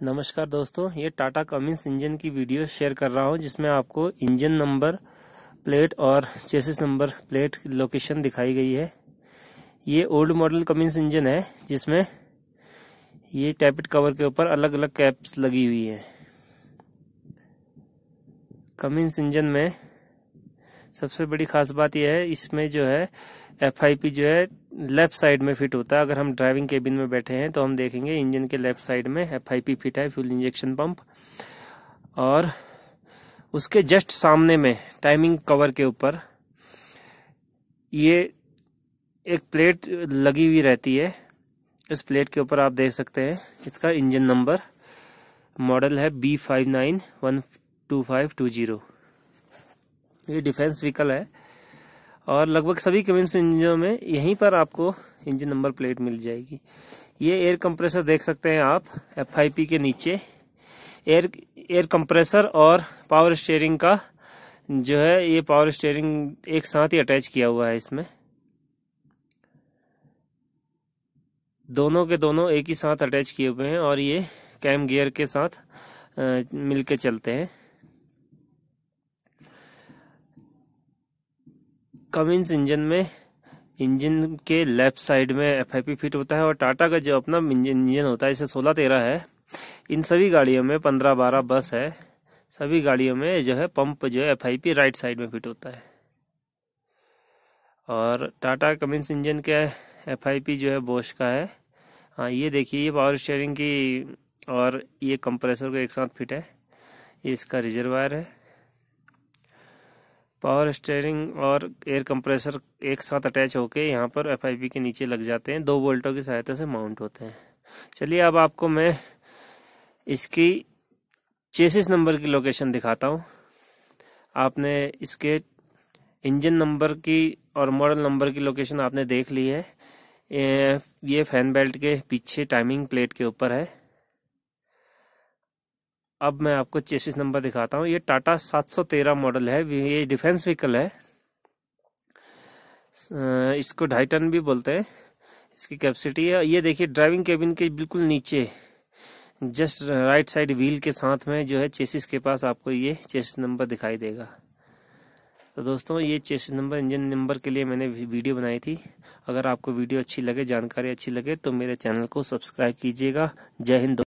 नमस्कार दोस्तों, ये टाटा कमिंस इंजन की वीडियो शेयर कर रहा हूँ, जिसमें आपको इंजन नंबर, प्लेट और चेसिस नंबर, प्लेट लोकेशन दिखाई गई है। ये ओल्ड मॉडल कमिंस इंजन है, जिसमें ये टैपिट कवर के ऊपर अलग अलग कैप्स लगी हुई है। कमिंस इंजन में सबसे बड़ी खास बात यह है, इसमें जो है एफआईपी जो है लेफ़्ट साइड में फिट होता है। अगर हम ड्राइविंग केबिन में बैठे हैं तो हम देखेंगे इंजन के लेफ़्ट साइड में एफआईपी फिट है फ्यूल इंजेक्शन पंप और उसके जस्ट सामने में टाइमिंग कवर के ऊपर, ये एक प्लेट लगी हुई रहती है। इस प्लेट के ऊपर आप देख सकते हैं, इसका इंजन नंबर मॉडल है B five nine one two five two zero ये डिफेंस व्हीकल है। और लगभग सभी कमिंस इंजनों में यहीं पर आपको इंजन नंबर प्लेट मिल जाएगी। ये एयर कंप्रेसर देख सकते हैं आप एफआईपी के नीचे। एयर एयर कंप्रेसर और पावर स्टेयरिंग का जो है, ये पावर स्टेयरिंग एक साथ ही अटैच किया हुआ है इसमें। दोनों के दोनों एक ही साथ अटैच किए हुए हैं और ये कैम गियर के साथ मिलके चलते हैं। कमिंस इंजन में इंजन के लेफ़्ट साइड में एफआईपी फिट होता है और टाटा का जो अपना इंजन होता है, इसे सोलह तेरह है। इन सभी गाड़ियों में पंद्रह बारह बस है। सभी गाड़ियों में जो है पंप जो है एफआईपी राइट साइड में फिट होता है। और टाटा कमिंस इंजन का एफ़ जो है बोश का है। हाँ ये देखिए, ये पावर स्टेयरिंग की और ये कंप्रेसर को एक साथ फिट है। ये इसका रिजर्वायर है। पावर स्टेयरिंग और एयर कंप्रेसर एक साथ अटैच होके यहाँ पर एफआईपी के नीचे लग जाते हैं। दो वोल्टों की सहायता से माउंट होते हैं। चलिए, अब आपको मैं इसकी चेसिस नंबर की लोकेशन दिखाता हूँ। आपने इसके इंजन नंबर की और मॉडल नंबर की लोकेशन आपने देख ली है। ये फ़ैन बेल्ट के पीछे टाइमिंग प्लेट के ऊपर है। अब मैं आपको चेसिस नंबर दिखाता हूँ। ये टाटा 713 मॉडल है। ये डिफेंस व्हीकल है। इसको ढाई टन भी बोलते हैं। इसकी कैपेसिटी है। ये देखिए, ड्राइविंग केबिन के बिल्कुल नीचे, जस्ट राइट साइड व्हील के साथ में जो है चेसिस के पास आपको ये चेसिस नंबर दिखाई देगा। तो दोस्तों, ये चेसिस नंबर, इंजन नंबर के लिए मैंने वीडियो बनाई थी। अगर आपको वीडियो अच्छी लगे, जानकारी अच्छी लगे तो मेरे चैनल को सब्सक्राइब कीजिएगा। जय हिंद।